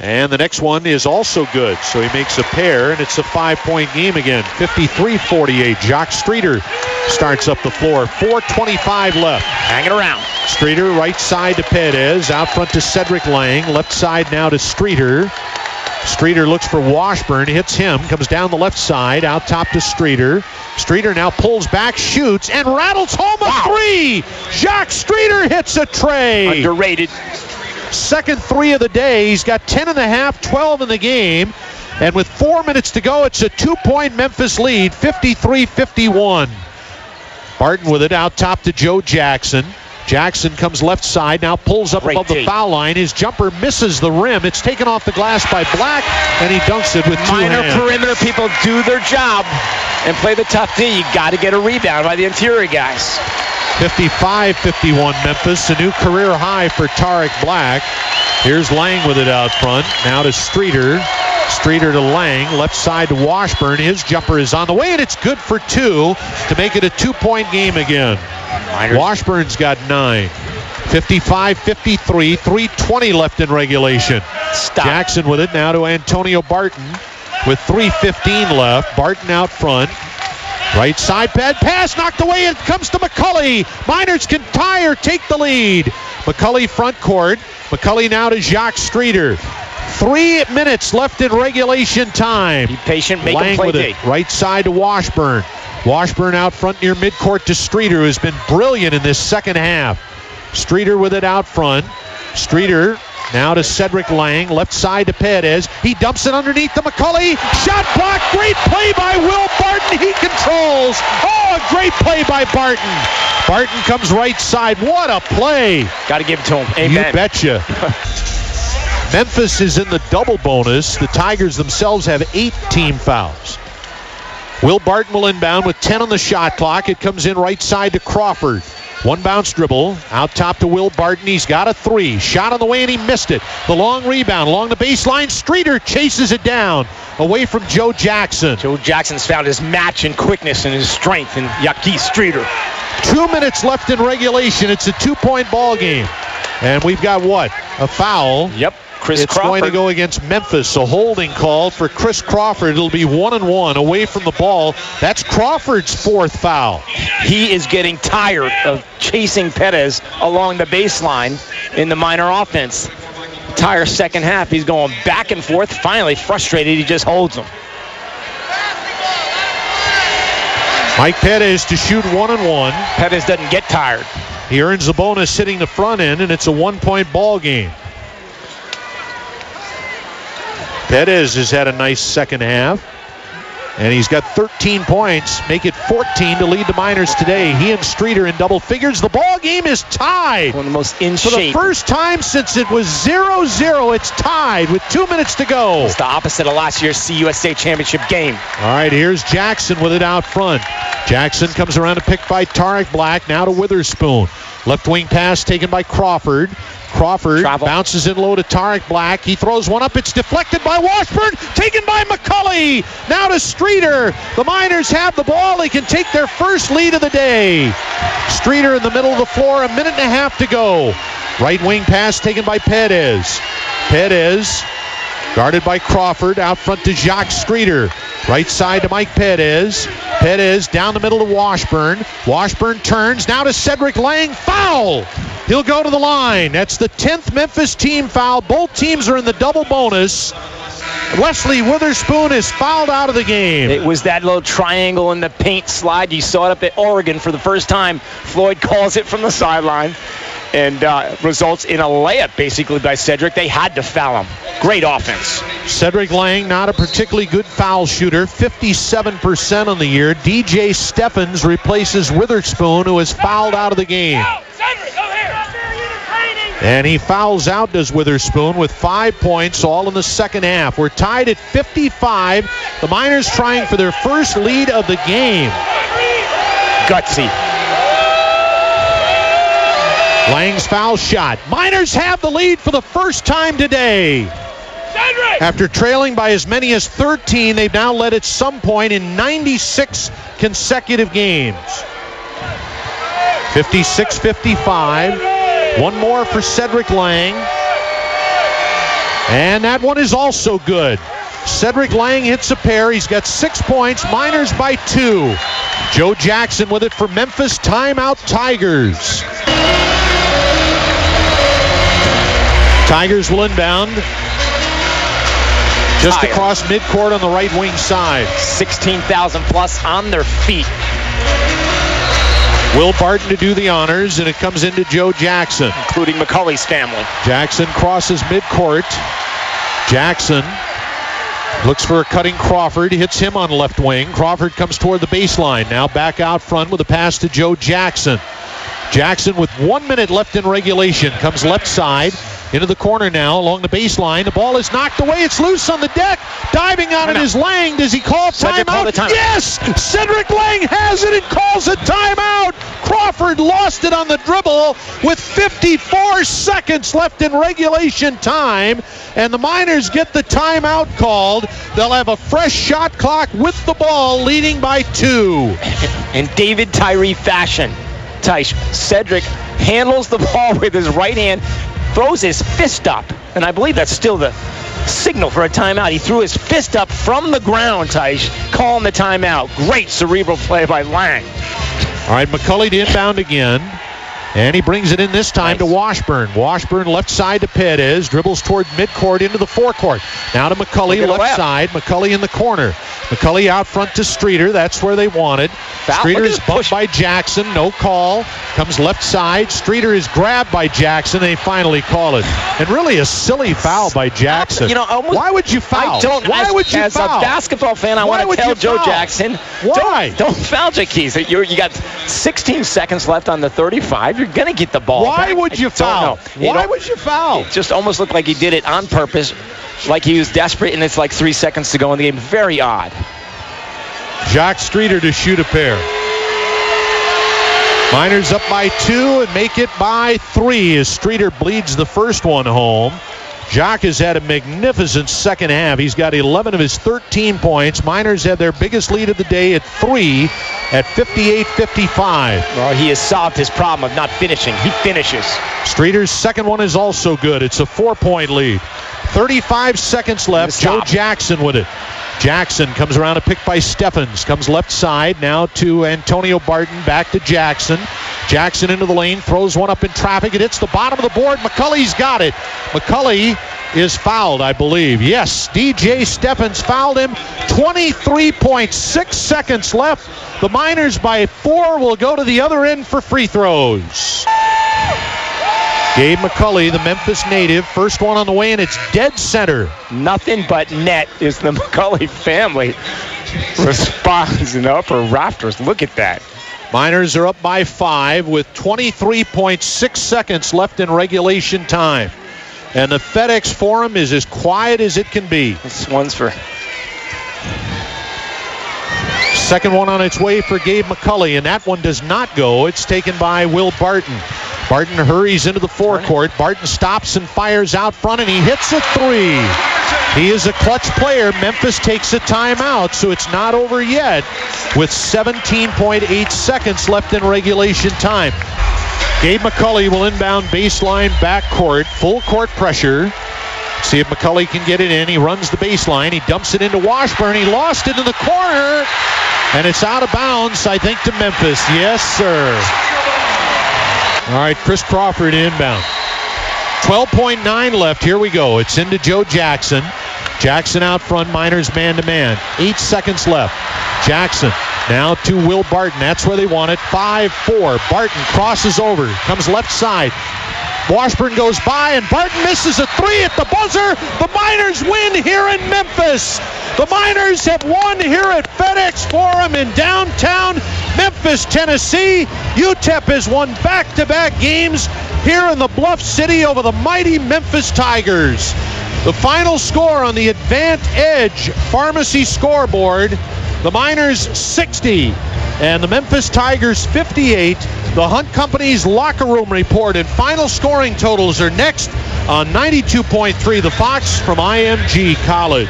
And the next one is also good. So he makes a pair, and it's a five point game again. 53 48. Jacques Streeter starts up the floor. 4.25 left. Hanging around. Streeter right side to Perez. Out front to Cedrick Lang. Left side now to Streeter. Streeter looks for Washburn, hits him, comes down the left side, out top to Streeter. Streeter now pulls back, shoots, and rattles home a wow. three. Jacques Streeter hits a tray. Underrated. Second three of the day. He's got 10 and a half, 12 in the game. And with four minutes to go, it's a two point Memphis lead, 53 51. Barton with it out top to Joe Jackson. Jackson comes left side, now pulls up Great above the foul line. His jumper misses the rim. It's taken off the glass by Black, and he dunks it with two Minor perimeter people do their job and play the tough D. You got to get a rebound by the interior guys. 55-51 Memphis, a new career high for Tarik Black. Here's Lang with it out front. Now to Streeter. Streeter to Lang, left side to Washburn. His jumper is on the way, and it's good for two to make it a two-point game again. Washburn's got nine. 55 53, 320 left in regulation. Stop. Jackson with it now to Antonio Barton with 3.15 left. Barton out front. Right side pad pass knocked away. It comes to McCulley. Miners can tie or take the lead. McCulley front court. McCulley now to Jacques Streeter. Three minutes left in regulation time. Be patient, make Lang play with it. Right side to Washburn. Washburn out front near midcourt to Streeter, who's been brilliant in this second half. Streeter with it out front. Streeter now to Cedrick Lang, left side to Perez. He dumps it underneath the McCulley. Shot block. Great play by Will Barton. He controls. Oh, a great play by Barton. Barton comes right side. What a play. Got to give it to him. Amen. You betcha. Memphis is in the double bonus. The Tigers themselves have eight team fouls. Will Barton will inbound with 10 on the shot clock. It comes in right side to Crawford. One bounce dribble out top to Will Barton. He's got a three. Shot on the way and he missed it. The long rebound along the baseline. Streeter chases it down away from Joe Jackson. Joe Jackson's found his match in quickness and his strength in Yaki Streeter. Two minutes left in regulation. It's a two point ball game. And we've got what? A foul. Yep. Chris it's Crawford. going to go against Memphis. A holding call for Chris Crawford. It'll be one and one away from the ball. That's Crawford's fourth foul. He is getting tired of chasing Perez along the baseline in the minor offense. Entire second half, he's going back and forth. Finally, frustrated, he just holds him. Mike Perez to shoot one and one. Perez doesn't get tired. He earns the bonus hitting the front end, and it's a one-point ball game. Perez has had a nice second half. And he's got 13 points, make it 14 to lead the Miners today. He and Streeter in double figures. The ball game is tied. One of the most in For shape. the first time since it was 0-0, it's tied with two minutes to go. It's the opposite of last year's CUSA championship game. All right, here's Jackson with it out front. Jackson comes around to pick by Tarik Black. Now to Witherspoon. Left wing pass taken by Crawford. Crawford Travel. bounces in low to Tarik Black. He throws one up. It's deflected by Washburn. Taken by McCully. Now to Streeter. The Miners have the ball. They can take their first lead of the day. Streeter in the middle of the floor. A minute and a half to go. Right wing pass taken by Perez. Perez guarded by Crawford. Out front to Jacques Streeter. Right side to Mike Perez. Perez down the middle to Washburn. Washburn turns now to Cedrick Lang. Foul! He'll go to the line. That's the 10th Memphis team foul. Both teams are in the double bonus. Wesley Witherspoon is fouled out of the game. It was that little triangle in the paint slide. You saw it up at Oregon for the first time. Floyd calls it from the sideline and uh, results in a layup basically by Cedrick. They had to foul him. Great offense. Cedrick Lang, not a particularly good foul shooter, 57% on the year. DJ Stephens replaces Witherspoon, who is fouled out of the game. And he fouls out, does Witherspoon, with five points, all in the second half. We're tied at 55. The Miners trying for their first lead of the game. Gutsy. Lang's foul shot. Miners have the lead for the first time today. After trailing by as many as 13, they've now led at some point in 96 consecutive games. 56 55. One more for Cedrick Lang. And that one is also good. Cedrick Lang hits a pair. He's got six points. Miners by two. Joe Jackson with it for Memphis. Timeout Tigers. Tigers will inbound. Just across midcourt on the right wing side. 16,000 plus on their feet. Will Barton to do the honors, and it comes into Joe Jackson. including McCulley family. Jackson crosses midcourt. Jackson looks for a cutting Crawford, hits him on left wing. Crawford comes toward the baseline. Now back out front with a pass to Joe Jackson. Jackson with one minute left in regulation comes left side into the corner now along the baseline. The ball is knocked away. It's loose on the deck. Diving on it is Lang. Does he call Cedrick timeout? timeout. Yes! Cedrick Lang has it and calls a timeout. Crawford lost it on the dribble with 54 seconds left in regulation time. And the Miners get the timeout called. They'll have a fresh shot clock with the ball leading by two. In David Tyree fashion, Tish, Cedrick handles the ball with his right hand, throws his fist up, and I believe that's still the signal for a timeout. He threw his fist up from the ground, Tish, calling the timeout. Great cerebral play by Lang. All right, McCulley to inbound again. And he brings it in this time Nice. to Washburn. Washburn left side to Perez. Dribbles toward midcourt into the forecourt. Now to McCulley, Look at the left left. side. McCulley in the corner. McCulley out front to Streeter. That's where they wanted. Foul. Streeter is bumped push. by Jackson. No call. Comes left side. Streeter is grabbed by Jackson. They finally call it. And really a silly foul by Jackson. You know, almost- Why would you foul? I don't. Why as, would you as foul? a basketball fan, I Why want to tell Joe foul? Jackson, Why? Don't, don't foul. You're, you got 16 seconds left on the 35. You're gonna get the ball. Why back. would you don't foul? know. You Why know, would you foul? It just almost looked like he did it on purpose, like he was desperate, and it's like three seconds to go in the game. Very odd. Jacques Streeter to shoot a pair. Miners up by two and make it by three as Streeter bleeds the first one home. Jacques has had a magnificent second half. He's got 11 of his 13 points. Miners had their biggest lead of the day at three at 58-55. Well, he has solved his problem of not finishing. He finishes. Streeter's second one is also good. It's a four-point lead. 35 seconds left. Joe. Jackson with it. Jackson comes around a pick by Stephens. Comes left side now to Antonio Barton. Back to Jackson. Jackson into the lane. Throws one up in traffic. It hits the bottom of the board. McCulley's got it. McCulley is fouled, I believe. Yes, DJ Stephens fouled him. 23.6 seconds left. The Miners by four will go to the other end for free throws. Gabe McCulley, the Memphis native, first one on the way, and it's dead center. Nothing but net is the McCulley family responds in the upper rafters. Look at that. Miners are up by five with 23.6 seconds left in regulation time. And the FedEx Forum is as quiet as it can be. This one's for Second one on its way for Gabe McCulley, and that one does not go. It's taken by Will Barton. Barton hurries into the forecourt. Barton stops and fires out front, and he hits a three. He is a clutch player. Memphis takes a timeout, so it's not over yet with 17.8 seconds left in regulation time. Gabe McCulley will inbound baseline backcourt, full court pressure. See if McCulley can get it in. He runs the baseline. He dumps it into Washburn. He lost it in the corner. And it's out of bounds, I think, to Memphis. Yes, sir. All right, Chris Crawford inbound. 12.9 left. Here we go. It's into Joe Jackson. Jackson out front, Miners man to man. Eight seconds left. Jackson now to Will Barton. That's where they want it. 5 4. Barton crosses over, comes left side. Washburn goes by, and Barton misses a three at the buzzer. The Miners win here in Memphis. The Miners have won here at FedEx Forum in downtown Memphis, Tennessee. UTEP has won back to back games here in the Bluff City over the mighty Memphis Tigers. The final score on the Advant Edge Pharmacy scoreboard the Miners 60 and the Memphis Tigers 58. The Hunt Company's locker room report and final scoring totals are next on 92.3 The Fox from IMG College.